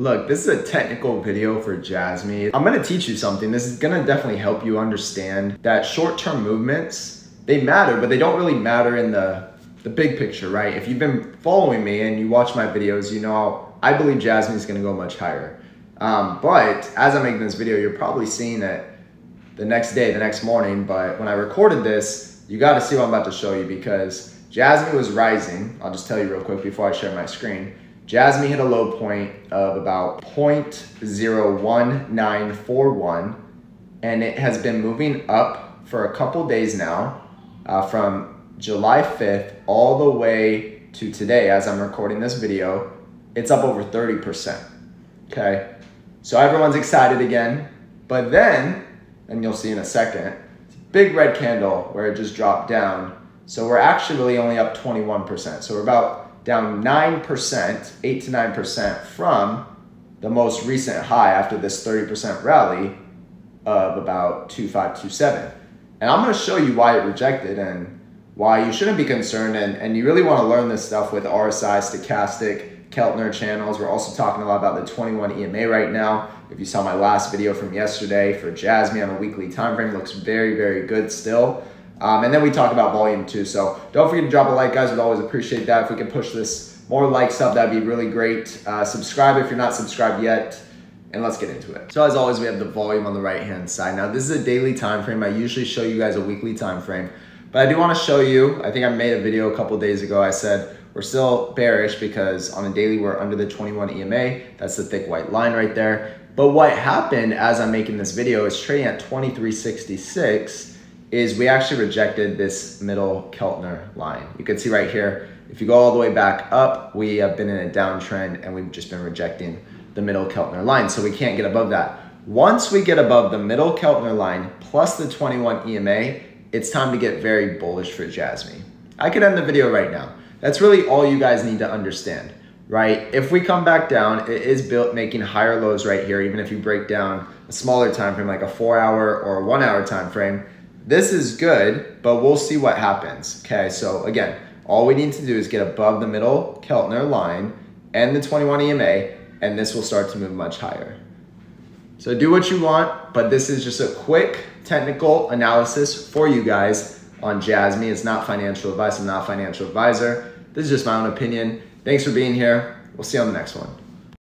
Look, this is a technical video for Jasmy. I'm gonna teach you something. This is gonna definitely help you understand that short-term movements, they matter, but they don't really matter in the, the big picture, right? If you've been following me and you watch my videos, you know I believe Jasmy's gonna go much higher. Um, but as I'm making this video, you're probably seeing it the next day, the next morning. But when I recorded this, you gotta see what I'm about to show you because Jasmy was rising. I'll just tell you real quick before I share my screen. Jasmy hit a low point of about 0.01941 and it has been moving up for a couple days now uh, from July 5th all the way to today as I'm recording this video. It's up over 30%, okay? So everyone's excited again, but then, and you'll see in a second, big red candle where it just dropped down. So we're actually only up 21%. So we're about down 9%, 8 to 9% from the most recent high after this 30% rally of about 2527. And I'm going to show you why it rejected and why you shouldn't be concerned. And, and you really want to learn this stuff with RSI, stochastic, Keltner channels. We're also talking a lot about the 21 EMA right now. If you saw my last video from yesterday for Jasmy on a weekly time frame, looks very, very good still. Um, and then we talk about volume too. So don't forget to drop a like, guys. We'd always appreciate that. If we can push this more likes up, that'd be really great. Uh, subscribe if you're not subscribed yet. And let's get into it. So as always, we have the volume on the right-hand side. Now this is a daily time frame. I usually show you guys a weekly time frame. But I do want to show you, I think I made a video a couple days ago. I said we're still bearish because on a daily we're under the 21 EMA. That's the thick white line right there. But what happened as I'm making this video is trading at 2366 is we actually rejected this middle Keltner line. You can see right here, if you go all the way back up, we have been in a downtrend and we've just been rejecting the middle Keltner line. So we can't get above that. Once we get above the middle Keltner line plus the 21 EMA, it's time to get very bullish for Jasmy. I could end the video right now. That's really all you guys need to understand, right? If we come back down, it is built making higher lows right here, even if you break down a smaller time frame, like a four hour or one hour time frame, this is good, but we'll see what happens. Okay, so again, all we need to do is get above the middle Keltner line and the 21 EMA, and this will start to move much higher. So do what you want, but this is just a quick technical analysis for you guys on Jasmy. It's not financial advice. I'm not a financial advisor. This is just my own opinion. Thanks for being here. We'll see you on the next one.